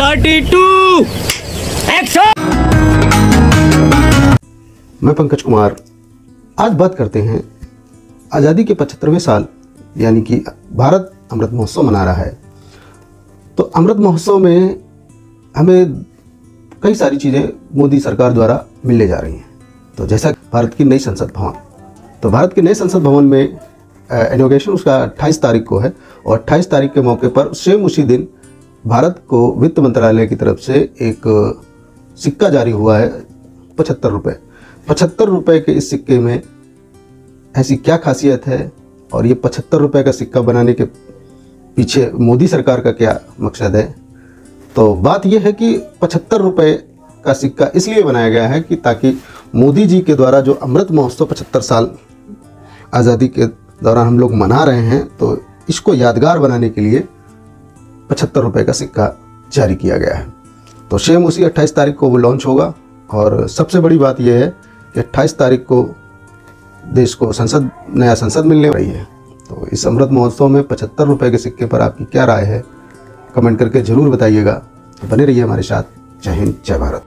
Thirty two. मैं पंकज कुमार। आज बात करते हैं आज़ादी के पचहत्तरवें साल, यानी कि भारत अमृत महोत्सव मना रहा है। तो अमृत महोत्सव में हमें कई सारी चीज़ें मोदी सरकार द्वारा मिलने जा रही हैं। तो जैसा भारत की नई संसद भवन तो भारत के नए संसद भवन में इनोग्रेशन उसका 28 तारीख को है और 28 तारीख के मौके पर सेम उसी दिन भारत को वित्त मंत्रालय की तरफ़ से एक सिक्का जारी हुआ है, पचहत्तर रुपये पचहत्तर रुपये के इस सिक्के में ऐसी क्या खासियत है? और ये पचहत्तर रुपये का सिक्का बनाने के पीछे मोदी सरकार का क्या मकसद है? तो बात यह है कि पचहत्तर रुपये का सिक्का इसलिए बनाया गया है कि ताकि मोदी जी के द्वारा जो अमृत महोत्सव पचहत्तर साल आज़ादी के दौरान हम लोग मना रहे हैं तो इसको यादगार बनाने के लिए पचहत्तर रुपये का सिक्का जारी किया गया है। तो सेम उसी 28 तारीख को वो लॉन्च होगा और सबसे बड़ी बात यह है कि 28 तारीख को देश को संसद, नया संसद मिलने वाली है। तो इस अमृत महोत्सव में पचहत्तर रुपये के सिक्के पर आपकी क्या राय है? कमेंट करके ज़रूर बताइएगा। तो बने रहिए हमारे साथ। जय हिंद, जय भारत।